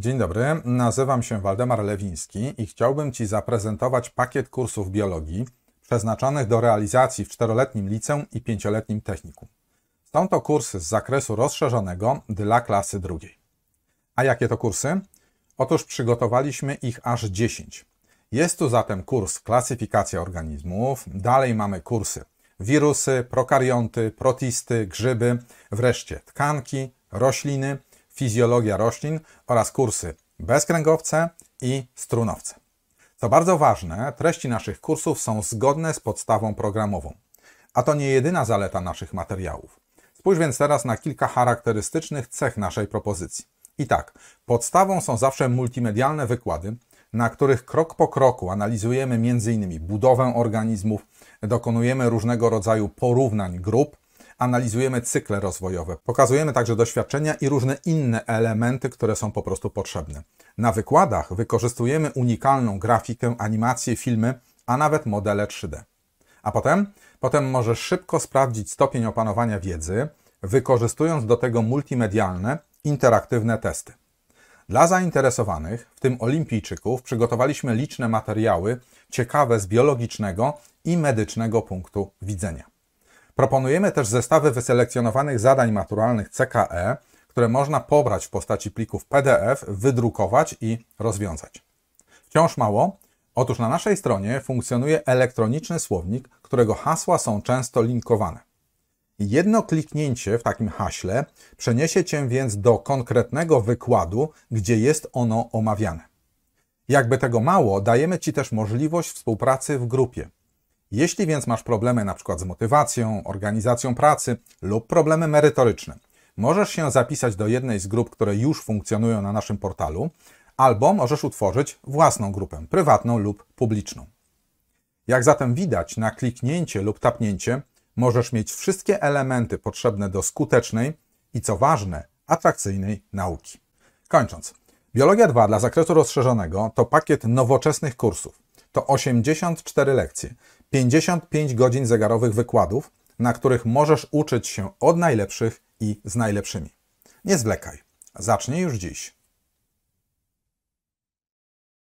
Dzień dobry, nazywam się Waldemar Lewiński i chciałbym Ci zaprezentować pakiet kursów biologii przeznaczonych do realizacji w czteroletnim liceum i pięcioletnim technikum. Są to kursy z zakresu rozszerzonego dla klasy drugiej. A jakie to kursy? Otóż przygotowaliśmy ich aż 10. Jest tu zatem kurs klasyfikacja organizmów, dalej mamy kursy wirusy, prokarionty, protisty, grzyby, wreszcie tkanki, rośliny, fizjologia roślin oraz kursy bezkręgowce i strunowce. Co bardzo ważne, treści naszych kursów są zgodne z podstawą programową. A to nie jedyna zaleta naszych materiałów. Spójrz więc teraz na kilka charakterystycznych cech naszej propozycji. I tak, podstawą są zawsze multimedialne wykłady, na których krok po kroku analizujemy m.in. budowę organizmów, dokonujemy różnego rodzaju porównań grup, analizujemy cykle rozwojowe, pokazujemy także doświadczenia i różne inne elementy, które są po prostu potrzebne. Na wykładach wykorzystujemy unikalną grafikę, animacje, filmy, a nawet modele 3D. A potem? Potem możesz szybko sprawdzić stopień opanowania wiedzy, wykorzystując do tego multimedialne, interaktywne testy. Dla zainteresowanych, w tym olimpijczyków, przygotowaliśmy liczne materiały ciekawe z biologicznego i medycznego punktu widzenia. Proponujemy też zestawy wyselekcjonowanych zadań maturalnych CKE, które można pobrać w postaci plików PDF, wydrukować i rozwiązać. Wciąż mało? Otóż na naszej stronie funkcjonuje elektroniczny słownik, którego hasła są często linkowane. Jedno kliknięcie w takim haśle przeniesie Cię więc do konkretnego wykładu, gdzie jest ono omawiane. Jakby tego mało, dajemy Ci też możliwość współpracy w grupie. Jeśli więc masz problemy np. z motywacją, organizacją pracy lub problemy merytoryczne, możesz się zapisać do jednej z grup, które już funkcjonują na naszym portalu, albo możesz utworzyć własną grupę, prywatną lub publiczną. Jak zatem widać, na kliknięcie lub tapnięcie możesz mieć wszystkie elementy potrzebne do skutecznej i co ważne, atrakcyjnej nauki. Kończąc, Biologia 2 dla zakresu rozszerzonego to pakiet nowoczesnych kursów. To 84 lekcje, 55 godzin zegarowych wykładów, na których możesz uczyć się od najlepszych i z najlepszymi. Nie zwlekaj. Zacznij już dziś.